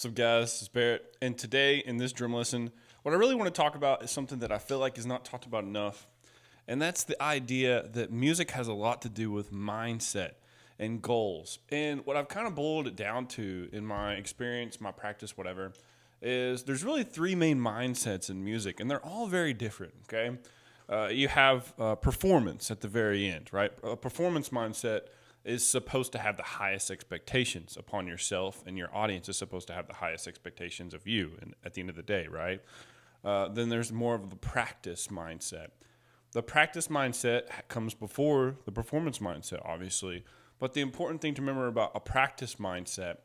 What's up, guys? It's Barret. And today, in this drum lesson, what I really want to talk about is something that I feel like is not talked about enough. And that's the idea that music has a lot to do with mindset and goals. And what I've kind of boiled it down to in my experience, my practice, whatever, is there's really three main mindsets in music, and they're all very different, okay? Uh, you have uh, performance at the very end, right? A performance mindset is supposed to have the highest expectations upon yourself, and your audience is supposed to have the highest expectations of you. And at the end of the day, right? Uh, then there's more of the practice mindset. The practice mindset comes before the performance mindset, obviously. But the important thing to remember about a practice mindset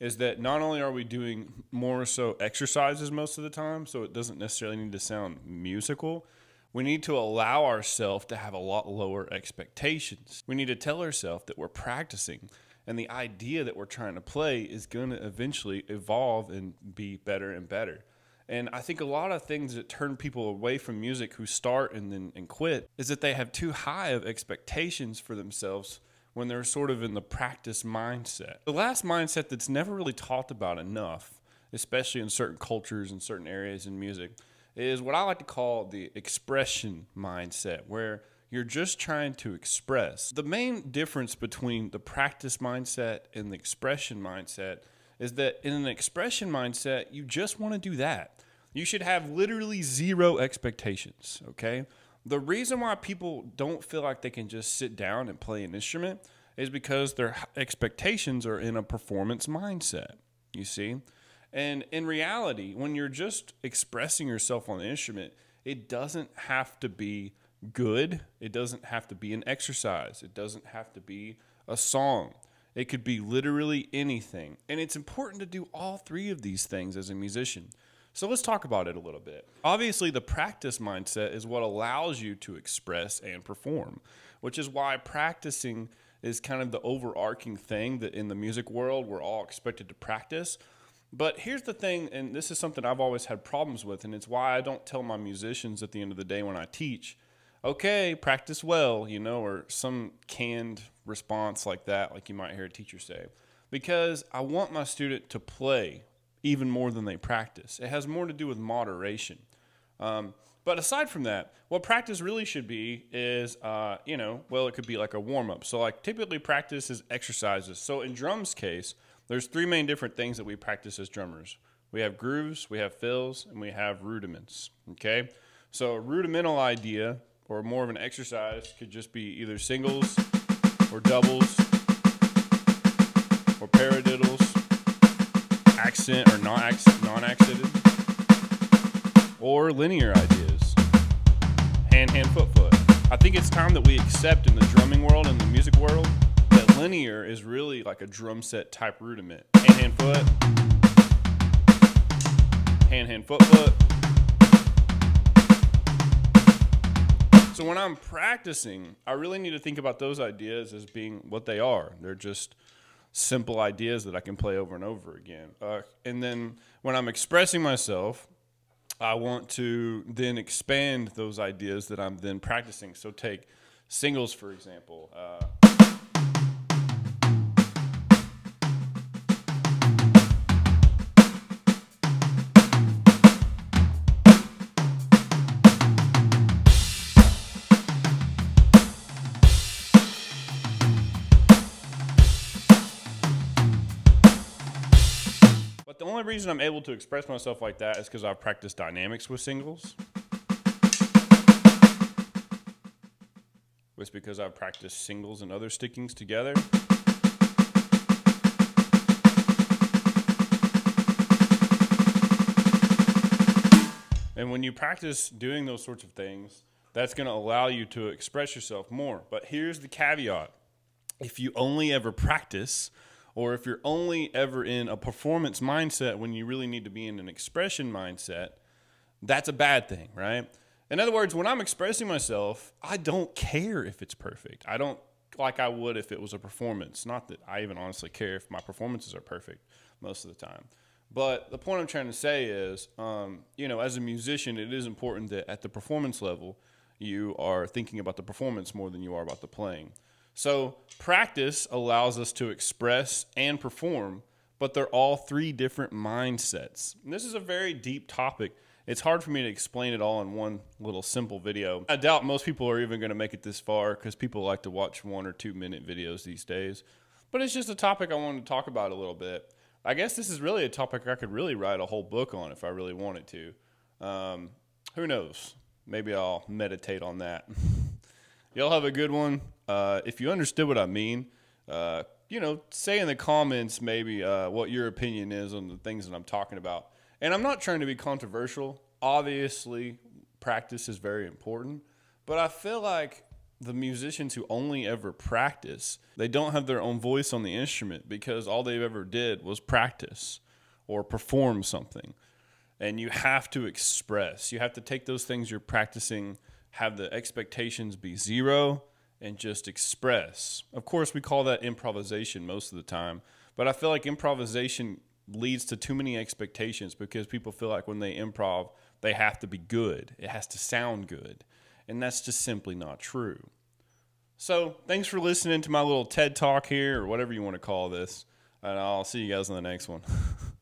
is that not only are we doing more so exercises most of the time, so it doesn't necessarily need to sound musical, we need to allow ourselves to have a lot lower expectations. We need to tell ourselves that we're practicing and the idea that we're trying to play is going to eventually evolve and be better and better. And I think a lot of things that turn people away from music who start and then and quit is that they have too high of expectations for themselves when they're sort of in the practice mindset. The last mindset that's never really talked about enough, especially in certain cultures and certain areas in music, is what I like to call the expression mindset, where you're just trying to express. The main difference between the practice mindset and the expression mindset is that in an expression mindset, you just want to do that. You should have literally zero expectations, okay? The reason why people don't feel like they can just sit down and play an instrument is because their expectations are in a performance mindset, you see? And in reality, when you're just expressing yourself on the instrument, it doesn't have to be good. It doesn't have to be an exercise. It doesn't have to be a song. It could be literally anything. And it's important to do all three of these things as a musician. So let's talk about it a little bit. Obviously, the practice mindset is what allows you to express and perform, which is why practicing is kind of the overarching thing that in the music world we're all expected to practice. But here's the thing, and this is something I've always had problems with, and it's why I don't tell my musicians at the end of the day when I teach, okay, practice well, you know, or some canned response like that, like you might hear a teacher say. Because I want my student to play even more than they practice. It has more to do with moderation. Um, but aside from that, what practice really should be is, uh, you know, well, it could be like a warm up. So, like, typically practice is exercises. So, in drums case, there's three main different things that we practice as drummers. We have grooves, we have fills, and we have rudiments. Okay? So a rudimental idea or more of an exercise could just be either singles or doubles or paradiddles, accent or non-accented, or linear ideas, hand, hand, foot, foot. I think it's time that we accept in the drumming world and the music world linear is really like a drum set type rudiment. Hand, hand, foot. Hand, hand, foot, foot. So when I'm practicing, I really need to think about those ideas as being what they are. They're just simple ideas that I can play over and over again. Uh, and then when I'm expressing myself, I want to then expand those ideas that I'm then practicing. So take singles, for example. Uh, only reason I'm able to express myself like that is because I've practiced dynamics with singles. It's because I've practiced singles and other stickings together. And when you practice doing those sorts of things, that's going to allow you to express yourself more. But here's the caveat if you only ever practice or if you're only ever in a performance mindset when you really need to be in an expression mindset, that's a bad thing, right? In other words, when I'm expressing myself, I don't care if it's perfect. I don't like I would if it was a performance. Not that I even honestly care if my performances are perfect most of the time. But the point I'm trying to say is, um, you know, as a musician, it is important that at the performance level, you are thinking about the performance more than you are about the playing. So practice allows us to express and perform, but they're all three different mindsets. And this is a very deep topic. It's hard for me to explain it all in one little simple video. I doubt most people are even going to make it this far because people like to watch one or two minute videos these days. But it's just a topic I wanted to talk about a little bit. I guess this is really a topic I could really write a whole book on if I really wanted to. Um, who knows? Maybe I'll meditate on that. Y'all have a good one. Uh, if you understood what I mean, uh, you know, say in the comments maybe uh, what your opinion is on the things that I'm talking about. And I'm not trying to be controversial. Obviously, practice is very important, but I feel like the musicians who only ever practice, they don't have their own voice on the instrument because all they've ever did was practice or perform something. And you have to express. You have to take those things you're practicing, have the expectations be zero, and just express. Of course, we call that improvisation most of the time, but I feel like improvisation leads to too many expectations because people feel like when they improv, they have to be good. It has to sound good. And that's just simply not true. So, thanks for listening to my little TED talk here, or whatever you want to call this. And I'll see you guys in the next one.